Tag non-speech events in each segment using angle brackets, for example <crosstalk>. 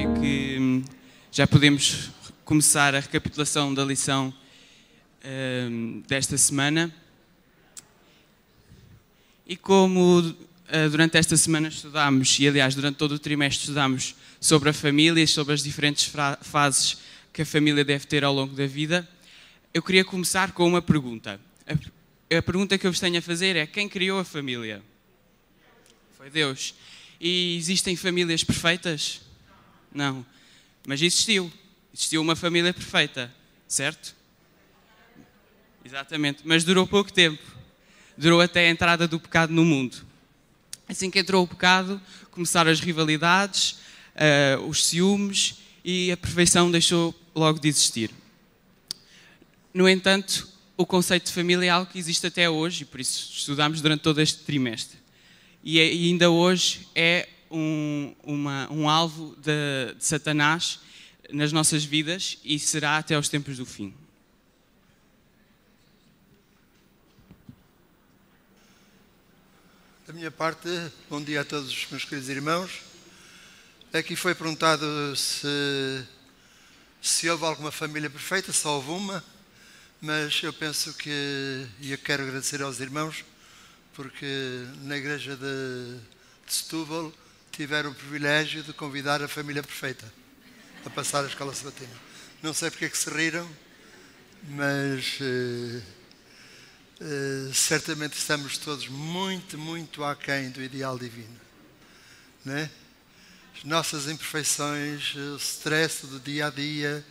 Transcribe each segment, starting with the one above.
creio que hum, já podemos começar a recapitulação da lição hum, desta semana. E como uh, durante esta semana estudámos, e aliás durante todo o trimestre estudámos sobre a família sobre as diferentes fases que a família deve ter ao longo da vida, eu queria começar com uma pergunta. A, a pergunta que eu vos tenho a fazer é: quem criou a família? Foi Deus. E existem famílias perfeitas? Não. Mas existiu. Existiu uma família perfeita, certo? Exatamente. Mas durou pouco tempo. Durou até a entrada do pecado no mundo. Assim que entrou o pecado, começaram as rivalidades, uh, os ciúmes e a perfeição deixou logo de existir. No entanto, o conceito de família é algo que existe até hoje e por isso estudamos durante todo este trimestre e ainda hoje é um, uma, um alvo de, de Satanás nas nossas vidas e será até aos tempos do fim. Da minha parte, bom dia a todos os meus queridos irmãos. Aqui foi perguntado se, se houve alguma família perfeita, só houve uma, mas eu penso que, e eu quero agradecer aos irmãos, porque na igreja de, de Setúbal tiveram o privilégio de convidar a família perfeita a passar a escola sabatina. Não sei porque é que se riram, mas uh, uh, certamente estamos todos muito, muito aquém do ideal divino. Né? As nossas imperfeições, o stress do dia a dia,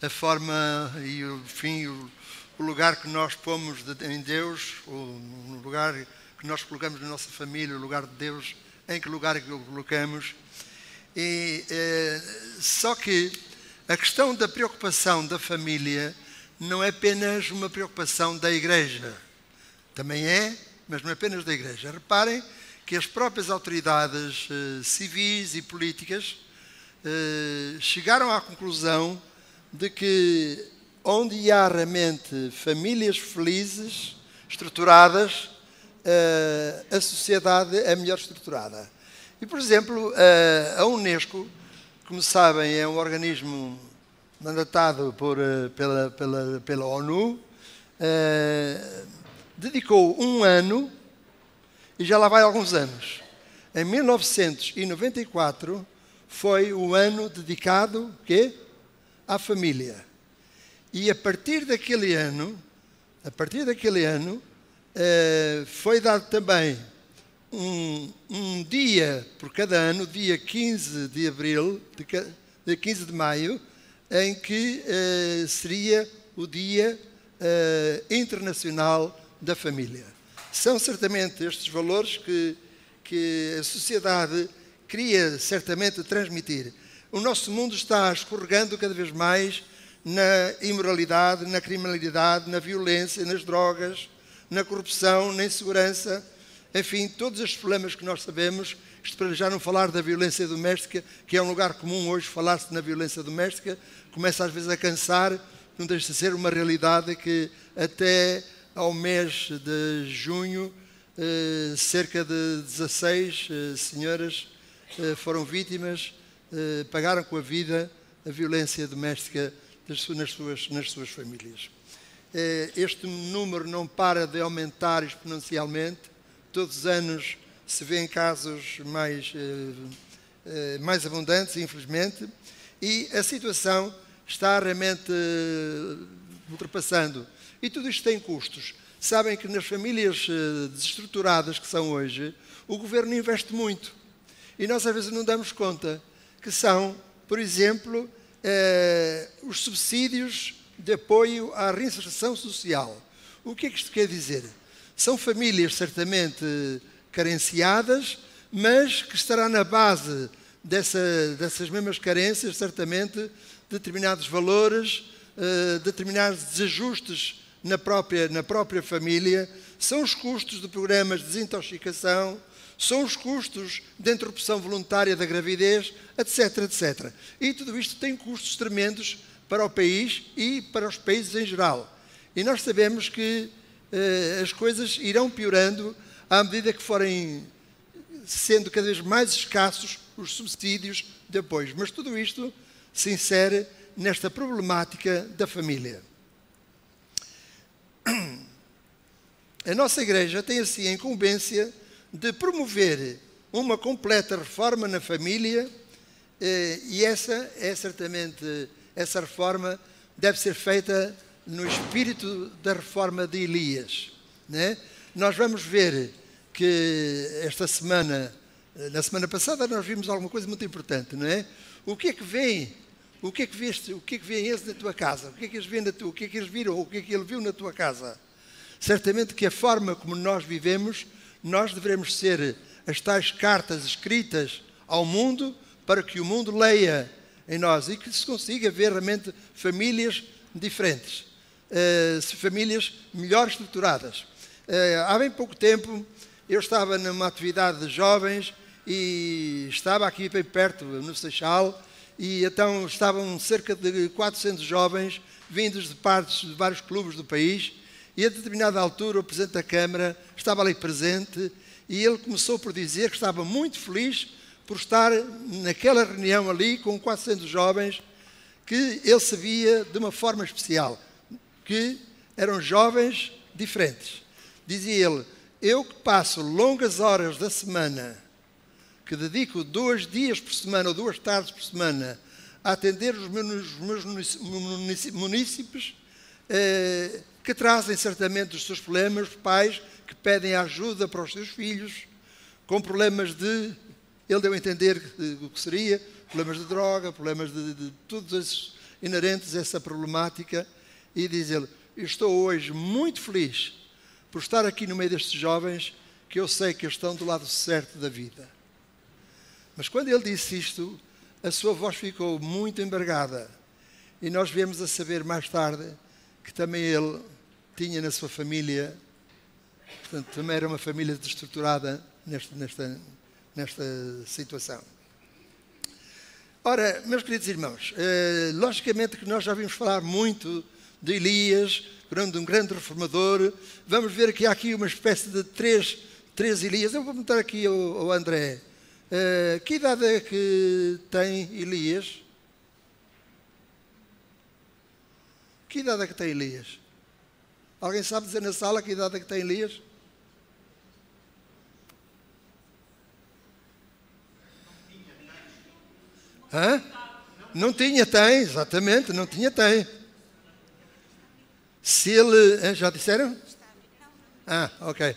a forma e o fim, o, o lugar que nós pomos em Deus, o, no lugar que nós colocamos na nossa família, o lugar de Deus, em que lugar é que o colocamos. E, é, só que a questão da preocupação da família não é apenas uma preocupação da igreja. Também é, mas não é apenas da igreja. Reparem que as próprias autoridades eh, civis e políticas eh, chegaram à conclusão de que onde há realmente famílias felizes, estruturadas, a sociedade é melhor estruturada. E, por exemplo, uh, a Unesco, como sabem, é um organismo mandatado por, uh, pela, pela, pela ONU, dedicou um ano, e já lá vai alguns anos. Em 1994 foi o ano dedicado quê? à família. E a partir daquele ano, a partir daquele ano, eh, foi dado também um, um, dia por cada ano, dia 15 de abril, de, de 15 de maio, em que uh, seria o Dia uh, Internacional da Família. São certamente estes valores que, que a sociedade queria certamente transmitir. O nosso mundo está escorregando cada vez mais na imoralidade, na criminalidade, na violência, nas drogas, na corrupção, na insegurança, enfim, todos estes problemas que nós sabemos, isto para já não falar da violência doméstica, que é um lugar comum hoje falar-se na violência doméstica, começa às vezes a cansar, não deixa de ser uma realidade que até ao mês de junho, eh, cerca de 16 eh, senhoras eh, foram vítimas, pagaram com a vida a violência doméstica nas suas, nas suas famílias. Eh, este número não para de aumentar exponencialmente. Todos os anos se vêem casos mais, eh, eh, mais abundantes, infelizmente, e a situação está realmente ultrapassando. E tudo isto tem custos. Sabem que nas famílias desestruturadas que são hoje, o governo investe muito. E nós às vezes não damos conta que são, por exemplo, os subsídios de apoio à reinserção social. O que é que isto quer dizer? São famílias certamente carenciadas, mas que estará na base dessa, dessas mesmas carências, certamente, determinados valores, uh, determinados desajustes na própria, na própria família, são os custos de programas de desintoxicação, são os custos de interrupção voluntária da gravidez, etc, etc. E tudo isto tem custos tremendos para o país e para os países em geral. E nós sabemos que uh, as coisas irão piorando à medida que forem sendo cada vez mais escassos os subsídios de apoio. Mas tudo isto se insere nesta problemática da família. A nossa igreja tem assim a incumbência de promover uma completa reforma na família eh, e essa é certamente essa reforma deve ser feita no espírito da reforma de Elias. Né? Nós vamos ver que esta semana, na semana passada, nós vimos alguma coisa muito importante, não é? O que é que vem? O que é que veste? O que é que vem esse na tua casa? O que é que eles vêem na tua? O que é que eles viram? O que é que ele viu na tua casa? Certamente que a forma como nós vivemos, nós devemos ser as tais cartas escritas ao mundo para que o mundo leia em nós e que se consiga ver realmente famílias diferentes, uh, famílias melhor estruturadas. Uh, há bem pouco tempo eu estava numa atividade de jovens e estava aqui bem perto, no Seixal, e então estavam cerca de 400 jovens vindos de partes de vários clubes do país e a determinada altura o Presidente da Câmara estava ali presente e ele começou por dizer que estava muito feliz por estar naquela reunião ali com 400 jovens que ele sabia de uma forma especial, que eram jovens diferentes. Dizia ele, eu que passo longas horas da semana, que dedico dois dias por semana ou duas tardes por semana a atender os meus, munícipes, eh, que trazem certamente os seus problemas, pais que pedem ajuda para os seus filhos, com problemas de, ele deu a entender o que seria, problemas de droga, problemas de, de todos esses inerentes a essa problemática, e diz ele, estou hoje muito feliz por estar aqui no meio destes jovens que eu sei que estão do lado certo da vida. Mas quando ele disse isto, a sua voz ficou muito embargada. E nós viemos a saber mais tarde que também ele tinha na sua família, portanto, também era uma família desestruturada nesta, nesta, nesta situação. Ora, meus queridos irmãos, eh, logicamente que nós já vimos falar muito de Elias, grande, um grande reformador. Vamos ver que há aqui uma espécie de três, três Elias. Eu vou perguntar aqui ao, ao André. Uh, que idade é que tem Elias? Que idade é que tem Elias? Alguém sabe dizer na sala que idade é que tem Elias? Hã? Não tinha, tem, exatamente, não tinha, tem. Se ele. Já disseram? Ah, ok.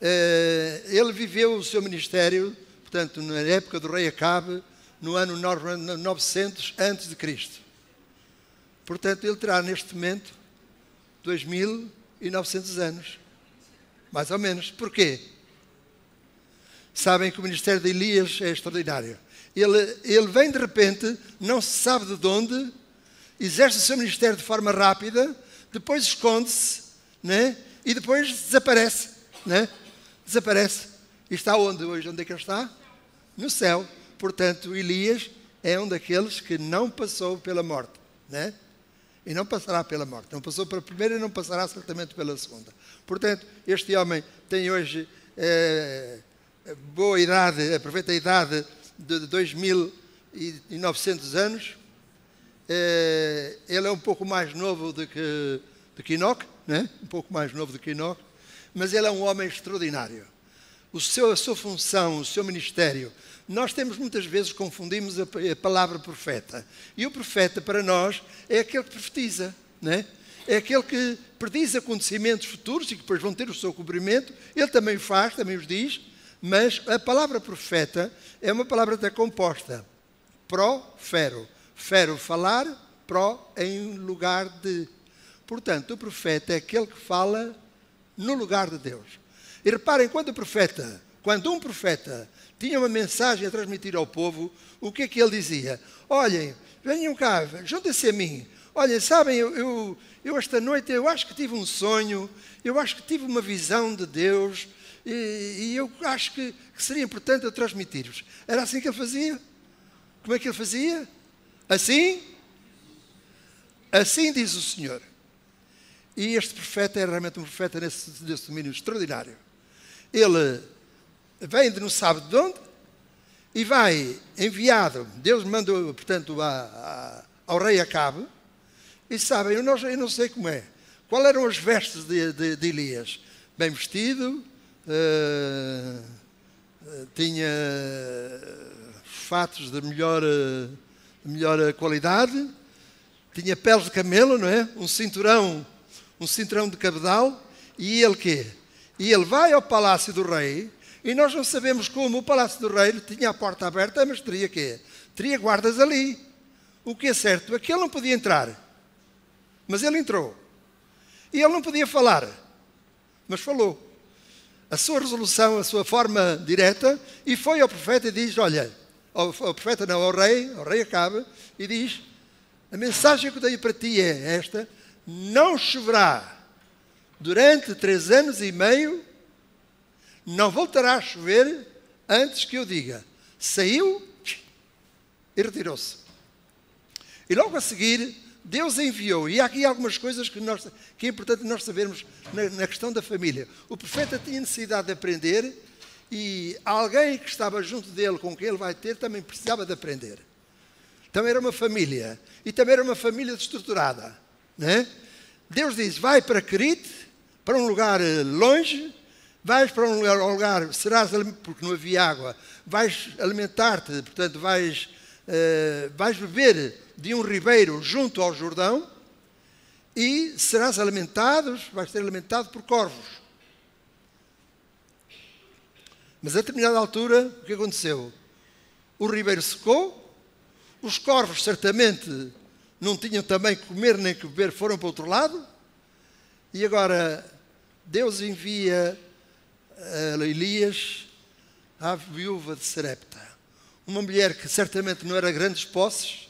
Eh, ele viveu o seu ministério, portanto, na época do rei Acabe, no ano 900 antes de Cristo. Portanto, ele terá neste momento 2.900 anos. Mais ou menos. Porquê? Sabem que o ministério de Elias é extraordinário. Ele, ele vem de repente, não se sabe de onde, exerce o seu ministério de forma rápida, depois esconde-se, né? e depois desaparece. Né? Desaparece. E está onde hoje? Onde é que ele está? No céu. Portanto, Elias é um daqueles que não passou pela morte. Né? E não passará pela morte. Não passou pela primeira e não passará certamente pela segunda. Portanto, este homem tem hoje é, boa idade, aproveita a idade de 2.900 anos, é, ele é um pouco mais novo do que, do que Enoch, né? um pouco mais novo do que Enoch, mas ele é um homem extraordinário. O seu, a sua função, o seu ministério. Nós temos muitas vezes confundimos a, a palavra profeta. E o profeta, para nós, é aquele que profetiza. Né? É aquele que prediz acontecimentos futuros e que depois vão ter o seu cumprimento. Ele também faz, também os diz. Mas a palavra profeta é uma palavra até composta. Profero Fero falar, pró em lugar de. Portanto, o profeta é aquele que fala no lugar de Deus. E reparem, quando o profeta, quando um profeta tinha uma mensagem a transmitir ao povo, o que é que ele dizia? Olhem, venham cá, juntem-se a mim. Olhem, sabem, eu, eu, eu, esta noite eu acho que tive um sonho, eu acho que tive uma visão de Deus e, e eu acho que, que seria importante eu transmitir-vos. Era assim que ele fazia? Como é que ele fazia? Assim, assim diz o Senhor. E este profeta é realmente um profeta nesse, nesse domínio extraordinário. Ele vem de não sabe de onde, e vai enviado, Deus mandou, portanto, a, a, ao rei Acabe, e sabem, eu não, eu não, sei como é. Qual eram as vestes de, de, de Elias? Bem vestido, uh, tinha fatos de melhor, melhor qualidade, tinha peles de camelo, não é? Um cinturão, um cinturão de cabedal, e ele quê? E ele vai ao palácio do rei, e nós não sabemos como o palácio do rei tinha a porta aberta, mas teria quê? Teria guardas ali. O que é certo é que ele não podia entrar. Mas ele entrou. E ele não podia falar. Mas falou. A sua resolução, a sua forma direta, e foi ao profeta e diz: Olha, ao, ao profeta, não, ao rei, ao rei acaba, e diz: A mensagem que eu tenho para ti é esta: não choverá durante três anos e meio, não voltará a chover antes que eu diga. Saiu e retirou-se. E logo a seguir, Deus enviou. E há aqui algumas coisas que, nós, que é importante nós sabermos na, na questão da família. O profeta tinha necessidade de aprender e alguém que estava junto dele, com quem ele vai ter, também precisava de aprender. Também era uma família. E também era uma família estruturada. Né? Deus diz: vai para Crite, para um lugar eh, longe, vais para um lugar, um lugar serás, porque não havia água, vais alimentar-te, portanto, vais, uh, vais beber de um ribeiro junto ao Jordão e serás alimentado, vais ser alimentado por corvos. Mas a determinada altura, o que aconteceu? O ribeiro secou, os corvos certamente não tinham também que comer nem que beber, foram para o outro lado, e agora Deus envia a Elias à viúva de Serepta, uma mulher que certamente não era grandes posses,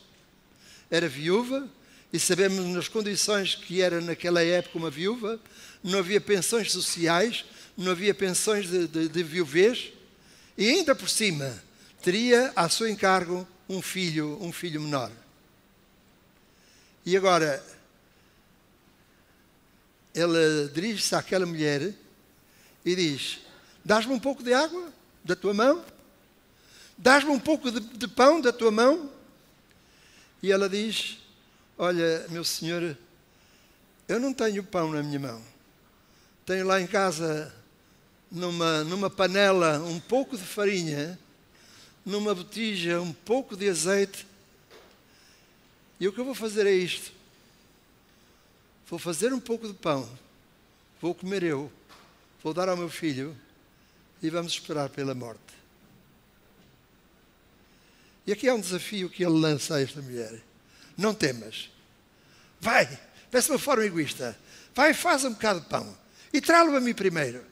era viúva, e sabemos nas condições que era naquela época uma viúva, não havia pensões sociais, não havia pensões de, de, de viuvez, e ainda por cima teria a seu encargo um filho, um filho menor. E agora ele dirige-se àquela mulher e diz: Dás-me um pouco de água da tua mão? Dás-me um pouco de, de pão da tua mão? E ela diz: Olha, meu senhor, eu não tenho pão na minha mão. Tenho lá em casa, numa, numa panela, um pouco de farinha, numa botija, um pouco de azeite. E o que eu vou fazer é isto: vou fazer um pouco de pão, vou comer eu, vou dar ao meu filho e vamos esperar pela morte. E aqui há um desafio que ele lança a esta mulher. Não temas. Vai, peça de uma forma egoísta. Vai, faz um bocado de pão. E trá-lo a mim primeiro.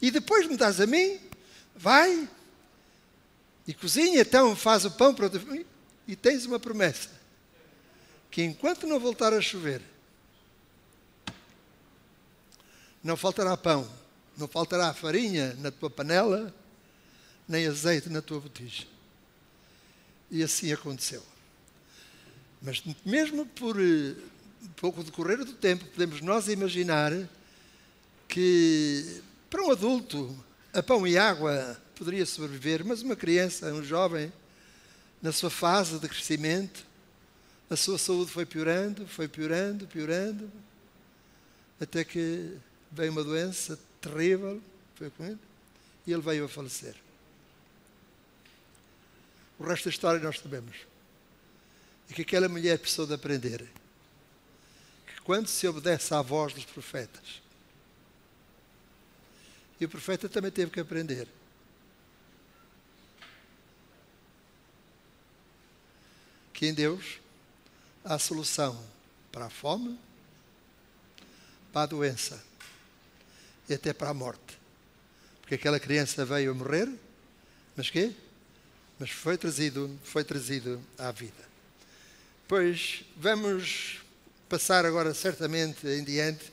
E depois me dás a mim. Vai. E cozinha, então, faz o pão para outro. E tens uma promessa. Que enquanto não voltar a chover, não faltará pão, não faltará farinha na tua panela, nem azeite na tua botija. E assim aconteceu. Mas mesmo por uh, pouco decorrer do tempo, podemos nós imaginar que para um adulto a pão e água poderia sobreviver, mas uma criança, um jovem, na sua fase de crescimento, a sua saúde foi piorando, foi piorando, piorando, até que veio uma doença terrível, foi com ele, e ele veio a falecer. O resto da história nós sabemos. E que aquela mulher precisou de aprender que quando se obedece à voz dos profetas, e o profeta também teve que aprender. Que em Deus há solução para a fome, para a doença e até para a morte. Porque aquela criança veio a morrer, mas quê? Mas foi trazido, foi trazido à vida. Pois vamos passar agora certamente em diante.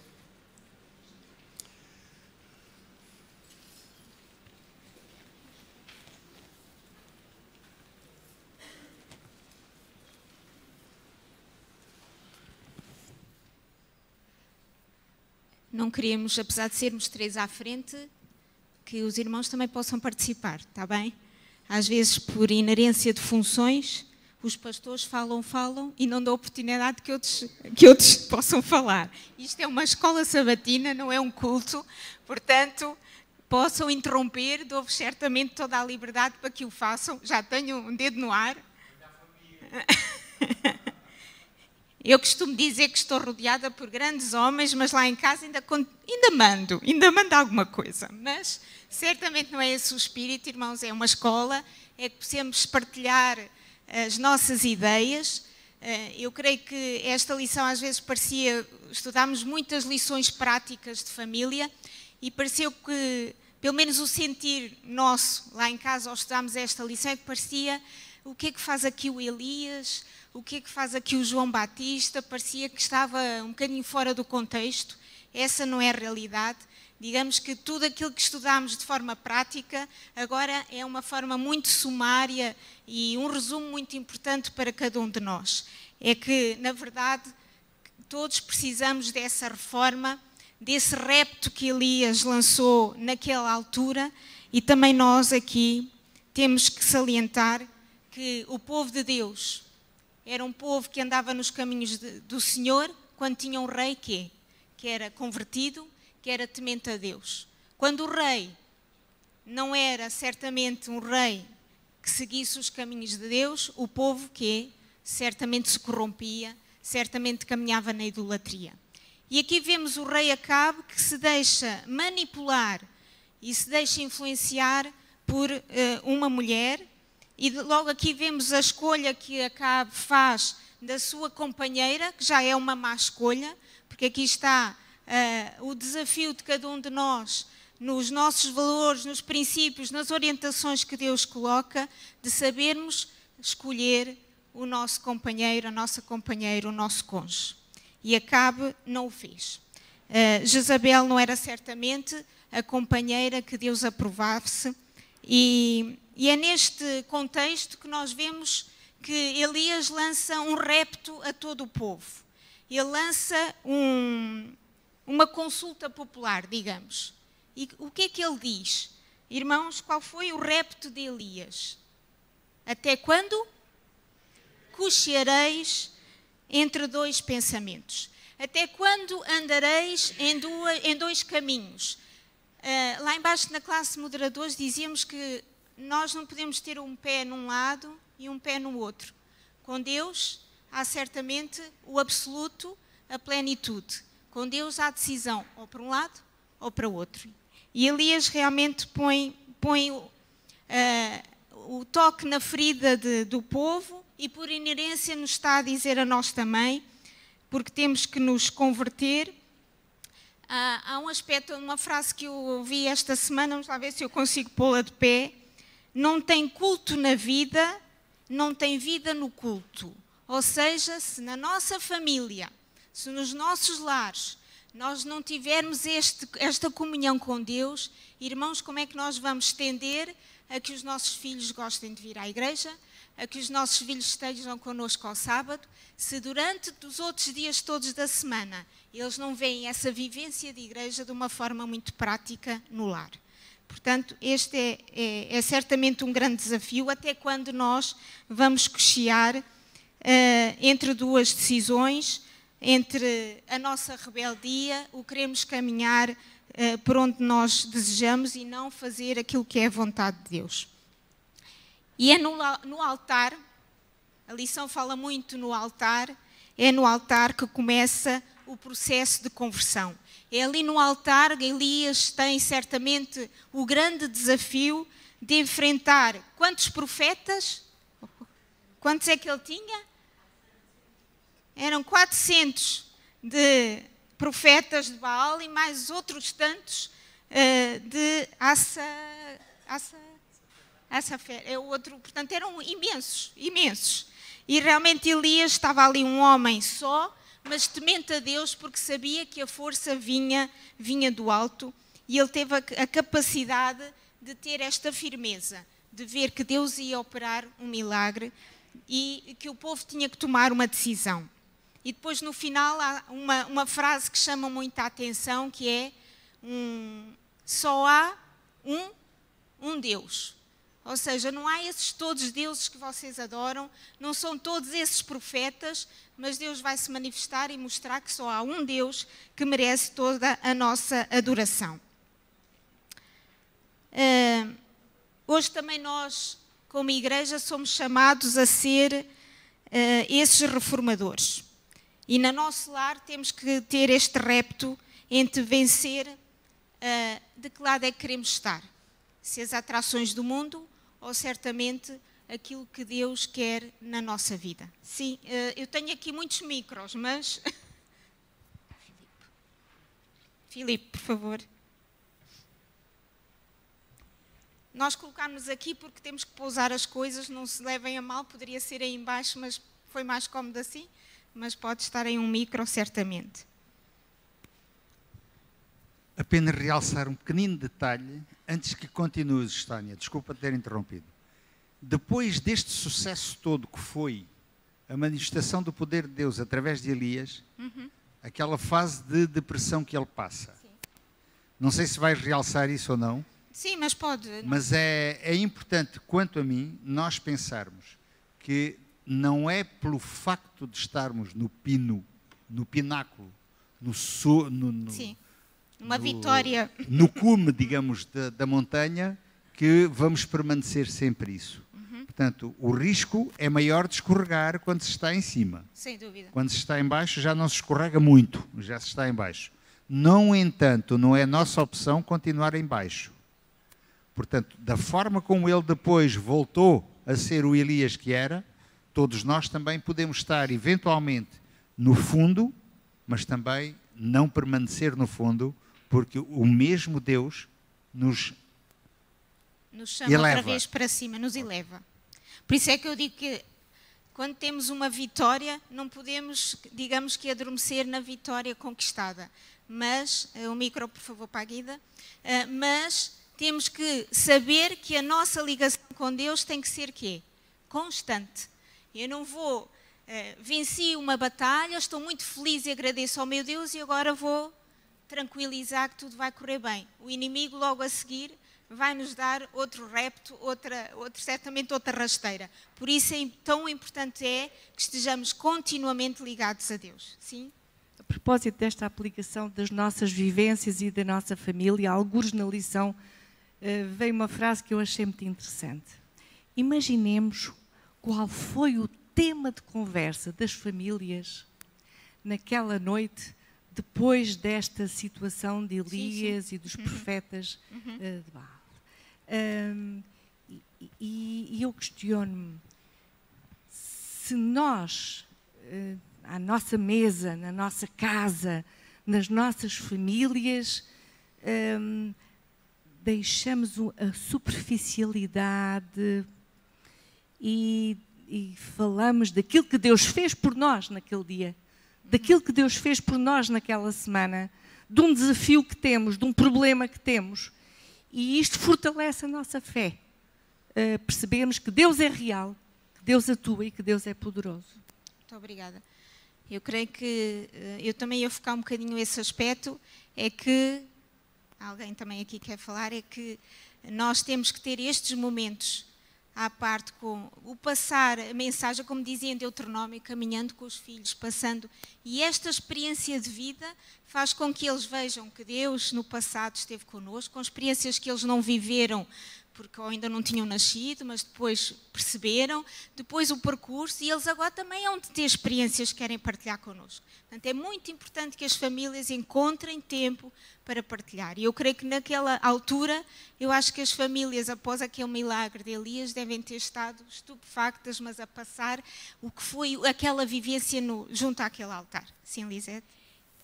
Não queríamos, apesar de sermos três à frente, que os irmãos também possam participar, está bem? Às vezes por inerência de funções, os pastores falam, falam e não dão oportunidade que outros, que outros <laughs> possam falar. Isto é uma escola sabatina, não é um culto, portanto, possam interromper, dou-vos certamente toda a liberdade para que o façam. Já tenho um dedo no ar. <laughs> Eu costumo dizer que estou rodeada por grandes homens, mas lá em casa ainda, ainda mando, ainda mando alguma coisa. Mas certamente não é esse o espírito, irmãos, é uma escola, é que possamos partilhar as nossas ideias. Eh, eu creio que esta lição às vezes parecia, estudámos muitas lições práticas de família e pareceu que, pelo menos o sentir nosso lá em casa ao estudarmos esta lição, é que parecia o que é que faz aqui o Elias, o que é que faz aqui o João Batista, parecia que estava um bocadinho fora do contexto. Essa não é a realidade. Digamos que tudo aquilo que estudamos de forma prática agora é uma forma muito sumária e um resumo muito importante para cada um de nós. É que, na verdade, todos precisamos dessa reforma, desse repto que Elias lançou naquela altura e também nós aqui temos que salientar que o povo de Deus era um povo que andava nos caminhos de, do Senhor quando tinha um rei que, que era convertido, que era temente a Deus. Quando o rei não era certamente um rei que seguisse os caminhos de Deus, o povo que certamente se corrompia, certamente caminhava na idolatria. E aqui vemos o rei Acabe que se deixa manipular e se deixa influenciar por uh, uma mulher e logo aqui vemos a escolha que Acabe faz da sua companheira, que já é uma má escolha, porque aqui está uh, o desafio de cada um de nós, nos nossos valores, nos princípios, nas orientações que Deus coloca, de sabermos escolher o nosso companheiro, a nossa companheira, o nosso cônjuge. E Acabe não o fez. Uh, Jezabel não era certamente a companheira que Deus aprovasse e e é neste contexto que nós vemos que Elias lança um repto a todo o povo. Ele lança um, uma consulta popular, digamos. E o que é que ele diz? Irmãos, qual foi o repto de Elias? Até quando? Cocheareis entre dois pensamentos. Até quando andareis em, duas, em dois caminhos? Uh, lá embaixo na classe moderadores dizíamos que nós não podemos ter um pé num lado e um pé no outro. Com Deus há certamente o absoluto, a plenitude. Com Deus há decisão ou para um lado ou para o outro. E Elias realmente põe, põe uh, o toque na ferida de, do povo e por inerência nos está a dizer a nós também, porque temos que nos converter. Uh, há um aspecto, uma frase que eu ouvi esta semana, vamos lá ver se eu consigo pô-la de pé, não tem culto na vida, não tem vida no culto. Ou seja, se na nossa família, se nos nossos lares, nós não tivermos este, esta comunhão com Deus, irmãos, como é que nós vamos estender a que os nossos filhos gostem de vir à igreja, a que os nossos filhos estejam connosco ao sábado, se durante os outros dias todos da semana eles não veem essa vivência de igreja de uma forma muito prática no lar? Portanto, este é, é, é, certamente um grande desafio, até quando nós vamos cochear uh, entre duas decisões, entre a nossa rebeldia, o queremos caminhar uh, por onde nós desejamos e não fazer aquilo que é a vontade de Deus. E é no, no altar, a lição fala muito no altar, é no altar que começa o processo de conversão. É ali no altar, Elias tem certamente o grande desafio de enfrentar quantos profetas? Quantos é que ele tinha? Eram 400 de profetas de Baal e mais outros tantos uh, de Assa, Assa, Assa é outro, portanto eram imensos, imensos. E realmente Elias estava ali um homem só, mas temente a Deus porque sabia que a força vinha, vinha do alto e ele teve a, capacidade de ter esta firmeza, de ver que Deus ia operar um milagre e que o povo tinha que tomar uma decisão. E depois no final há uma, uma frase que chama muita atenção que é um, só há um, um Deus. Ou seja, não há esses todos deuses que vocês adoram, não são todos esses profetas, mas Deus vai se manifestar e mostrar que só há um Deus que merece toda a nossa adoração. Uh, hoje também nós, como igreja, somos chamados a ser uh, esses reformadores. E no nosso lar temos que ter este repto entre vencer uh, de que lado é que queremos estar. Se as atrações do mundo ou certamente aquilo que Deus quer na nossa vida. Sim, uh, eu tenho aqui muitos micros, mas. <laughs> Filipe, por favor. Nós colocámos aqui porque temos que pousar as coisas, não se levem a mal, poderia ser aí embaixo, mas foi mais cómodo assim mas pode estar em um micro, certamente. Apenas realçar um pequenino detalhe antes que continues, Tânia. Desculpa ter interrompido. Depois deste sucesso todo que foi a manifestação do poder de Deus através de Elias, uhum. aquela fase de depressão que ele passa. Sim. Não sei se vais realçar isso ou não. Sim, mas pode. Mas é, é importante, quanto a mim, nós pensarmos que não é pelo facto de estarmos no pino, no pináculo, no, so, no, no Sim, uma no, vitória. No cume, digamos, da, da, montanha, que vamos permanecer sempre isso. Uhum. Portanto, o risco é maior de escorregar quando se está em cima. Sem dúvida. Quando se está em baixo já não se escorrega muito, já se está em baixo. No entanto, não é nossa opção continuar em baixo. Portanto, da forma como ele depois voltou a ser o Elias que era, todos nós também podemos estar eventualmente no fundo, mas também não permanecer no fundo, porque o mesmo Deus nos nos chama eleva. outra vez para cima, nos eleva. Por isso é que eu digo que quando temos uma vitória, não podemos, digamos que, adormecer na vitória conquistada. Mas, eh, o micro, por favor, para a Guida, eh, mas temos que saber que a nossa ligação com Deus tem que ser quê? Constante. Eu não vou, uh, venci uma batalha, estou muito feliz e agradeço ao meu Deus e agora vou tranquilizar que tudo vai correr bem. O inimigo logo a seguir vai nos dar outro repto, outra, certamente outra rasteira. Por isso é tão importante é que estejamos continuamente ligados a Deus. Sim? A propósito desta aplicação das nossas vivências e da nossa família, alguns na lição, eh, veio uma frase que eu achei muito interessante. Imaginemos qual foi o tema de conversa das famílias naquela noite, depois desta situação de Elias sim, sim. e dos uhum. profetas uhum. uh, de Baal. Um, e, e, eu questiono-me se nós, uh, à nossa mesa, na nossa casa, nas nossas famílias, um, deixamos a superficialidade, e, e falamos daquilo que Deus fez por nós naquele dia, daquilo que Deus fez por nós naquela semana, de um desafio que temos, de um problema que temos. E isto fortalece a nossa fé. Uh, percebemos que Deus é real, que Deus atua e que Deus é poderoso. Muito obrigada. Eu creio que uh, eu também ia focar um bocadinho esse aspecto, é que alguém também aqui quer falar, é que nós temos que ter estes momentos à parte com o passar a mensagem, como dizia em Deuteronômio, caminhando com os filhos, passando. E esta experiência de vida faz com que eles vejam que Deus no passado esteve connosco, com experiências que eles não viveram porque ainda não tinham nascido, mas depois perceberam, depois o percurso, e eles agora também hão de ter experiências que querem partilhar connosco. Portanto, é muito importante que as famílias encontrem tempo para partilhar. E eu creio que naquela altura, eu acho que as famílias, após aquele milagre de Elias, devem ter estado estupefactas, mas a passar o que foi aquela vivência no, junto àquele altar. Sim, Lisete?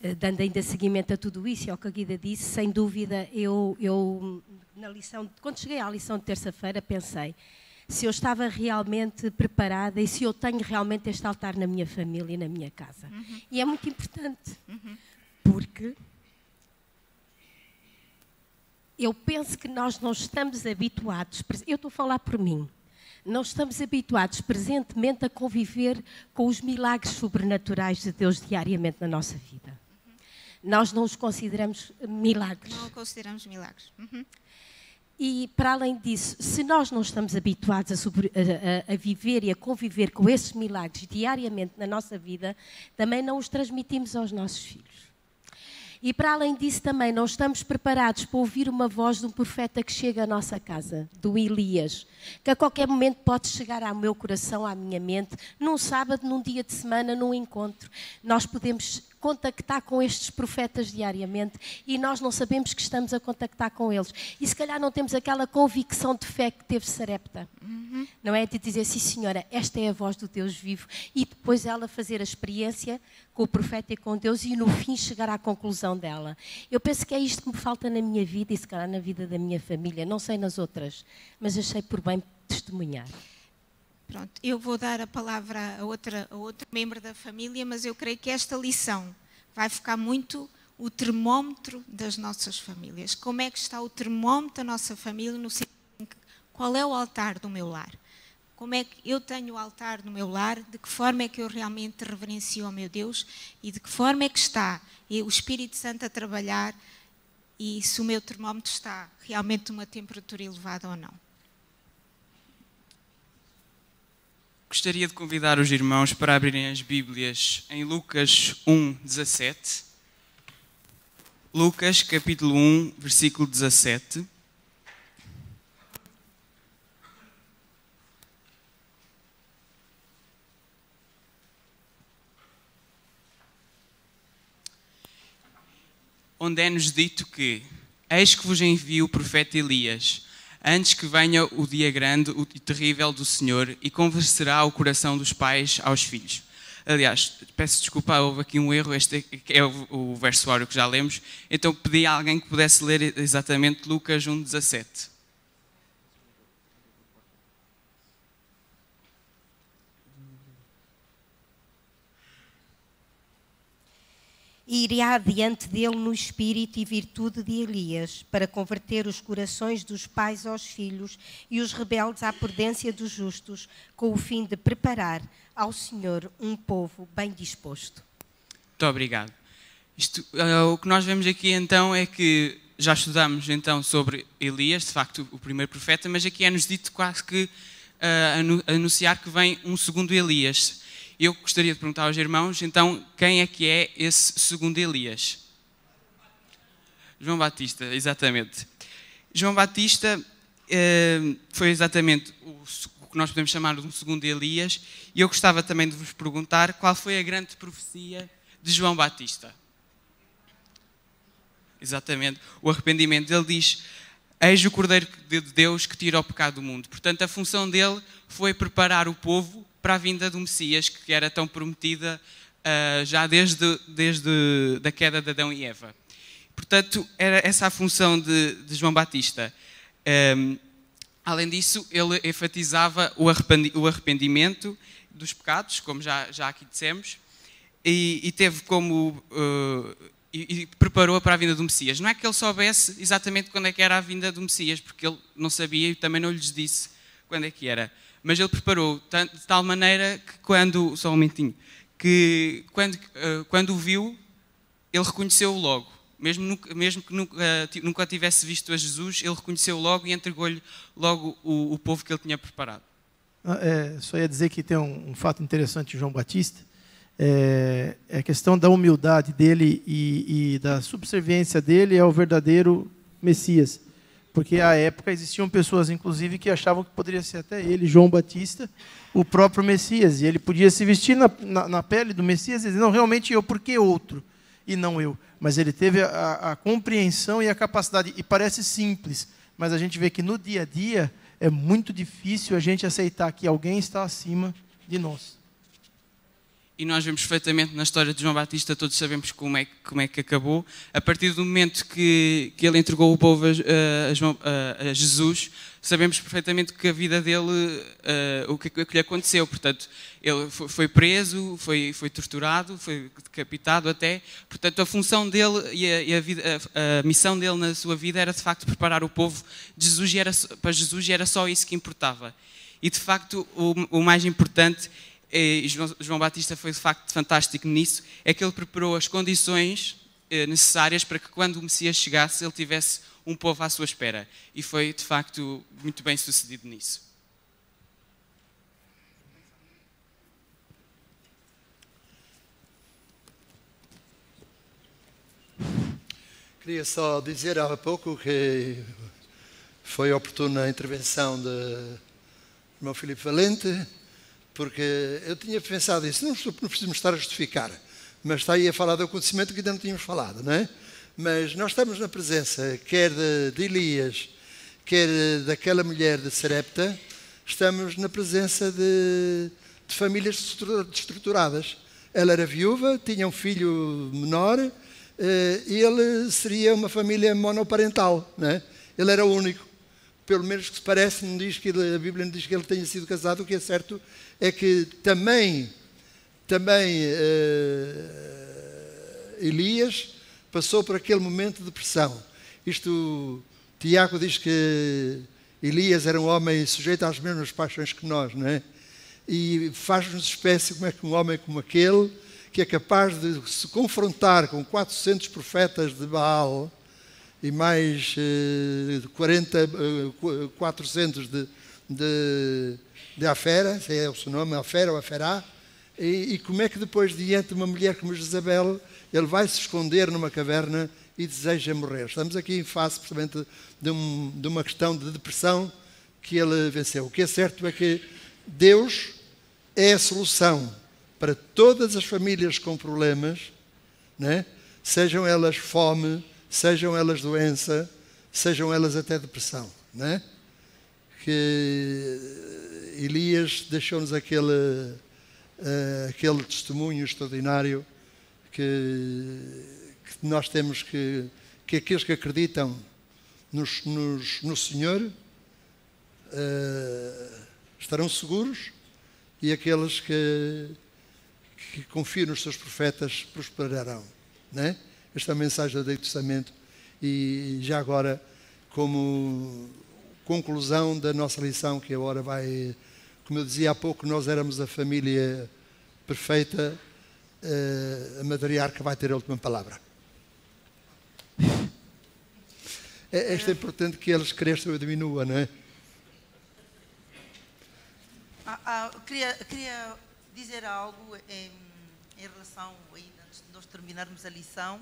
Eh, dando ainda seguimento a tudo isso e ao que a Guida disse, sem dúvida, eu, eu na lição, quando cheguei à lição de terça-feira, pensei se eu estava realmente preparada e se eu tenho realmente este altar na minha família e na minha casa. Uhum. E é muito importante, uhum. porque eu penso que nós não estamos habituados, eu estou a falar por mim, não estamos habituados presentemente a conviver com os milagres sobrenaturais de Deus diariamente na nossa vida nós não os consideramos milagres. Não consideramos milagres. Uhum. E, para além disso, se nós não estamos habituados a, sobre, a, a, viver e a conviver com esses milagres diariamente na nossa vida, também não os transmitimos aos nossos filhos. E para além disso, também não estamos preparados para ouvir uma voz de um profeta que chega à nossa casa, do Elias, que a qualquer momento pode chegar ao meu coração, à minha mente, num sábado, num dia de semana, num encontro. Nós podemos contactar com estes profetas diariamente e nós não sabemos que estamos a contactar com eles. E se calhar não temos aquela convicção de fé que teve Sarepta. Uhum. Não é de dizer, sim senhora, esta é a voz do Deus vivo e depois ela fazer a experiência com o profeta e com Deus e no fim chegar à conclusão dela. Eu penso que é isto que me falta na minha vida e se calhar na vida da minha família, não sei nas outras, mas achei por bem testemunhar. Pronto, eu vou dar a palavra a, outra, a membro da família, mas eu creio que esta lição vai focar muito o termómetro das nossas famílias. Como é que está o termómetro da nossa família no sentido qual é o altar do meu lar? Como é que eu tenho o altar no meu lar? De que forma é que eu realmente reverencio ao meu Deus? E de que forma é que está o Espírito Santo a trabalhar? E se o meu termómetro está realmente numa temperatura elevada ou não? Gostaria de convidar os irmãos para abrirem as Bíblias em Lucas 1, 17. Lucas, capítulo 1, versículo 17. Onde é-nos dito que: Eis que vos envio o profeta Elias antes que venha o dia grande e terrível do Senhor e conversará o coração dos pais aos filhos. Aliás, peço desculpa, houve aqui um erro, este é o, verso que já lemos, então pedi a alguém que pudesse ler exatamente Lucas 1,17. Irá diante dele no espírito e virtude de Elias, para converter os corações dos pais aos filhos e os rebeldes à prudência dos justos, com o fim de preparar ao Senhor um povo bem disposto. Muito obrigado. Isto, uh, o que nós vemos aqui então é que já estudamos então sobre Elias, de facto o primeiro profeta, mas aqui é-nos dito quase que uh, anunciar que vem um segundo Elias eu gostaria de perguntar aos irmãos, então, quem é que é esse segundo Elias? João Batista, exatamente. João Batista eh, foi exatamente o, que nós podemos chamar de um segundo Elias, e eu gostava também de vos perguntar qual foi a grande profecia de João Batista. Exatamente, o arrependimento. Ele diz: Eis o Cordeiro de Deus que tira o pecado do mundo. Portanto, a função dele foi preparar o povo para a vinda do Messias, que era tão prometida uh, já desde, desde a queda de Adão e Eva. Portanto, era essa a função de, de João Batista. Um, além disso, ele enfatizava o arrependimento dos pecados, como já, já aqui dissemos, e, e teve como. Uh, e, preparou para a vinda do Messias. Não é que ele soubesse exatamente quando é que era a vinda do Messias, porque ele não sabia e também não lhes disse quando é que era mas ele preparou de tal maneira que quando, só um momentinho, que quando, uh, quando o viu, ele reconheceu-o logo. Mesmo, mesmo que nunca, uh, nunca tivesse visto a Jesus, ele reconheceu logo e entregou-lhe logo o, o, povo que ele tinha preparado. Ah, é, só ia dizer que tem um, um fato interessante de João Batista, é, é, a questão da humildade dele e, e da subserviência dele ao verdadeiro Messias. Porque à época existiam pessoas, inclusive, que achavam que poderia ser até ele, João Batista, o próprio Messias. E ele podia se vestir na, na, na pele do Messias e dizer, não, realmente eu, por que outro? E não eu. Mas ele teve a, a compreensão e a capacidade. E parece simples, mas a gente vê que no dia a dia é muito difícil a gente aceitar que alguém está acima de nós e nós vemos perfeitamente na história de João Batista, todos sabemos como é, como é que acabou. A partir do momento que, que ele entregou o povo a, a, João, a, a Jesus, sabemos perfeitamente que a vida dele, uh, o, que, que, lhe aconteceu. Portanto, ele foi, foi, preso, foi, foi torturado, foi decapitado até. Portanto, a função dele e, e vida, a, missão dele na sua vida era de facto preparar o povo Jesus era, para Jesus e era só isso que importava. E de facto, o, o mais importante e João Batista foi de facto fantástico nisso, é que ele preparou as condições eh, necessárias para que quando o Messias chegasse ele tivesse um povo à sua espera. E foi de facto muito bem sucedido nisso. Queria só dizer há pouco que foi oportuna a intervenção do irmão Filipe Valente, porque eu tinha pensado isso, não, não precisamos estar a justificar, mas está aí a falar do acontecimento que ainda não tínhamos falado, não é? Mas nós estamos na presença, quer de, de Elias, quer daquela mulher de Serepta, estamos na presença de, de famílias estruturadas. Ela era viúva, tinha um filho menor, eh, ele seria uma família monoparental, né? ele era o único. Pelo menos que se parece, não diz que ele, a Bíblia não diz que ele tenha sido casado, o que é certo é que também, também uh, Elias passou por aquele momento de depressão. Isto, Tiago diz que Elias era um homem sujeito às mesmas paixões que nós, não é? E faz-nos espécie como é que um homem como aquele que é capaz de se confrontar com 400 profetas de Baal e mais eh, 40, eh, 400 de, de, de Afera, se é o seu nome, Afera ou Aferá, e, e, como é que depois, diante de uma mulher como Jezabel, ele vai se esconder numa caverna e deseja morrer. Estamos aqui em face, precisamente, de, um, de uma questão de depressão que ele venceu. O que é certo é que Deus é a solução para todas as famílias com problemas, né? sejam elas fome, sejam elas doença, sejam elas até depressão. Né? Que Elias deixou-nos aquele, uh, aquele testemunho extraordinário que, que, nós temos que, que aqueles que acreditam nos, nos, no Senhor uh, estarão seguros e aqueles que que confia nos seus profetas prosperarão. Né? Esta é mensagem do Antigo Testamento. E já agora, como conclusão da nossa lição, que agora vai, como eu dizia há pouco, nós éramos a família perfeita, eh, a matriarca vai ter a última palavra. É, é importante que eles cresçam e diminuam, não é? Ah, ah, queria, queria dizer algo em, em relação, ainda antes de nós terminarmos a lição.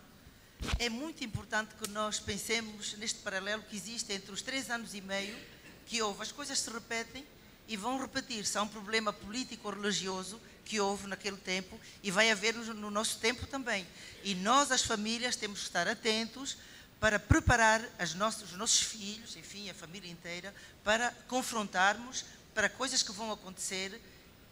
É muito importante que nós pensemos neste paralelo que existe entre os três anos e meio que houve. As coisas se repetem e vão repetir-se. Há um problema político-religioso que houve naquele tempo e vai haver no nosso tempo também. E nós, as famílias, temos que estar atentos para preparar os nossos filhos, enfim, a família inteira, para confrontarmos para coisas que vão acontecer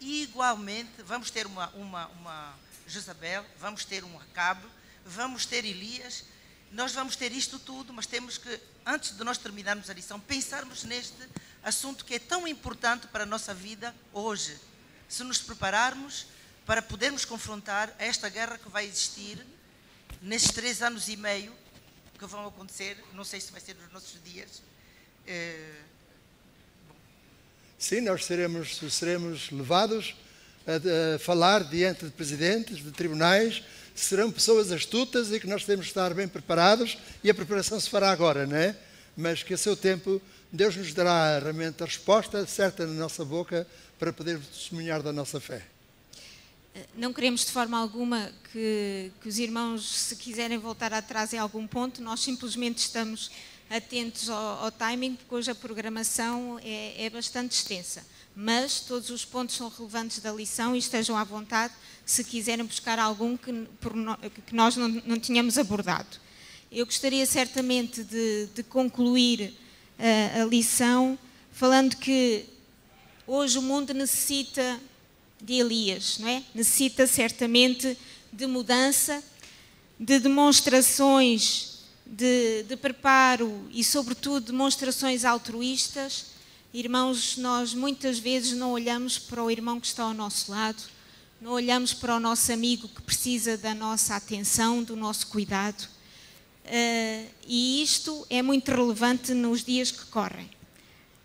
igualmente vamos ter uma, uma, uma Jezabel, vamos ter um Acabe, vamos ter Elias, nós vamos ter isto tudo, mas temos que, antes de nós terminarmos a lição, pensarmos neste assunto que é tão importante para a nossa vida hoje. Se nos prepararmos para podermos confrontar esta guerra que vai existir nesses três anos e meio que vão acontecer, não sei se vai ser nos nossos dias. Eh, Sim, nós seremos, seremos levados a, a, falar diante de presidentes, de tribunais, serão pessoas astutas e que nós temos que estar bem preparados e a preparação se fará agora, não é? Mas que a seu tempo Deus nos dará realmente a resposta certa na nossa boca para podermos testemunhar da nossa fé. Não queremos de forma alguma que, que os irmãos, se quiserem voltar atrás em algum ponto, nós simplesmente estamos atentos ao, ao timing, porque hoje a programação é, é, bastante extensa. Mas todos os pontos são relevantes da lição e estejam à vontade se quiserem buscar algum que, que nós não, não, tínhamos abordado. Eu gostaria certamente de, de concluir a, a lição falando que hoje o mundo necessita de Elias, não é? Necessita certamente de mudança, de demonstrações de, de preparo e, sobretudo, demonstrações altruístas, irmãos, nós muitas vezes não olhamos para o irmão que está ao nosso lado, não olhamos para o nosso amigo que precisa da nossa atenção, do nosso cuidado. Uh, e isto é muito relevante nos dias que correm.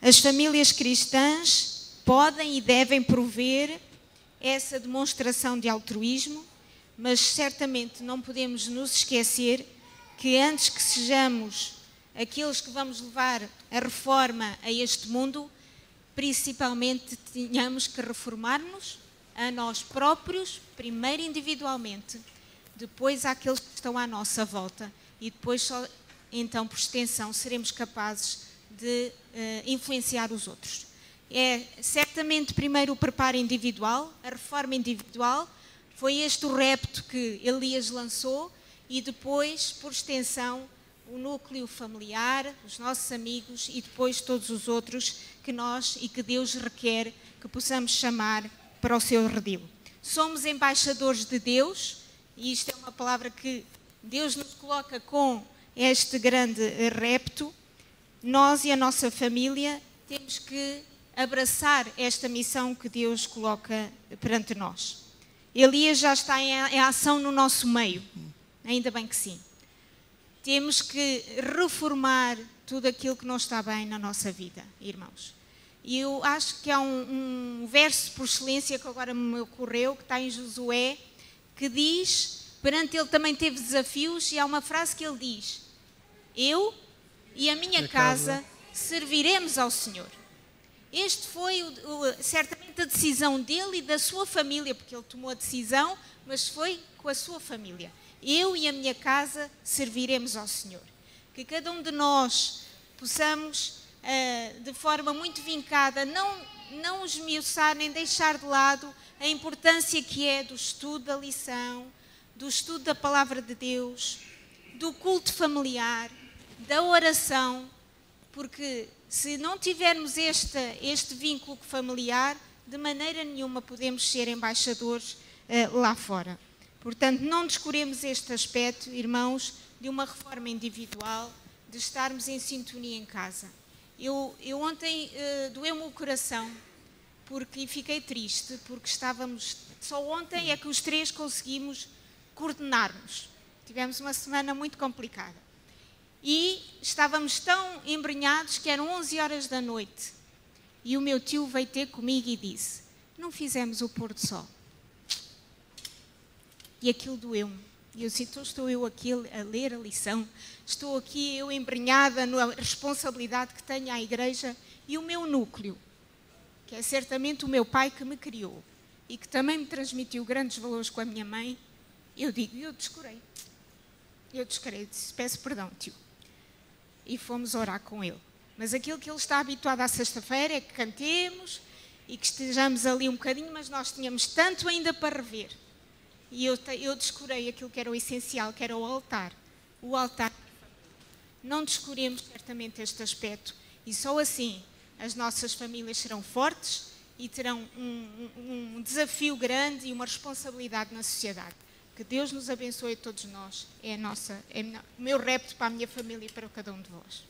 As famílias cristãs podem e devem prover essa demonstração de altruísmo, mas certamente não podemos nos esquecer que antes que sejamos aqueles que vamos levar a reforma a este mundo, principalmente tínhamos que reformar-nos a nós próprios, primeiro individualmente, depois àqueles que estão à nossa volta e depois só então por extensão seremos capazes de uh, influenciar os outros. É certamente primeiro o preparo individual, a reforma individual, foi este o repto que Elias lançou e depois, por extensão, o núcleo familiar, os nossos amigos e depois todos os outros que nós e que Deus requer que possamos chamar para o seu redil. Somos embaixadores de Deus e isto é uma palavra que Deus nos coloca com este grande repto. Nós e a nossa família temos que abraçar esta missão que Deus coloca perante nós. Elias já está em ação no nosso meio, ainda bem que sim. Temos que reformar tudo aquilo que não está bem na nossa vida, irmãos. E eu acho que há um, um verso por excelência que agora me ocorreu, que está em Josué, que diz, perante ele também teve desafios, e há uma frase que ele diz: Eu e a minha casa serviremos ao Senhor. Este foi o, o, certamente a decisão dele e da sua família, porque ele tomou a decisão, mas foi com a sua família. Eu e a minha casa serviremos ao Senhor. Que cada um de nós possamos, uh, de forma muito vincada, não, não esmiuçar nem deixar de lado a importância que é do estudo da lição, do estudo da palavra de Deus, do culto familiar, da oração, porque se não tivermos este, este vínculo familiar, de maneira nenhuma podemos ser embaixadores uh, lá fora. Portanto, não descuremos este aspecto, irmãos, de uma reforma individual, de estarmos em sintonia em casa. Eu, eu ontem uh, doeu-me o coração porque fiquei triste, porque estávamos. Só ontem é que os três conseguimos coordenar-nos. Tivemos uma semana muito complicada e estávamos tão embrenhados que eram 11 horas da noite. E o meu tio veio ter comigo e disse: Não fizemos o pôr do sol. E aquilo doeu-me. E eu disse: Então estou eu aqui a ler a lição, estou aqui eu embrenhada na responsabilidade que tenho à igreja e o meu núcleo, que é certamente o meu pai que me criou e que também me transmitiu grandes valores com a minha mãe. Eu digo: Eu descurei. Eu descurei. Disse: Peço perdão, tio e fomos orar com ele. Mas aquilo que ele está habituado à sexta-feira é que cantemos e que estejamos ali um bocadinho, mas nós tínhamos tanto ainda para rever. E eu, eu descurei aquilo que era o essencial, que era o altar. O altar. Não descuremos certamente este aspecto e só assim as nossas famílias serão fortes e terão um, um, um desafio grande e uma responsabilidade na sociedade. Que Deus nos abençoe a todos nós. É, a nossa, é o meu repto para a minha família e para cada um de vós.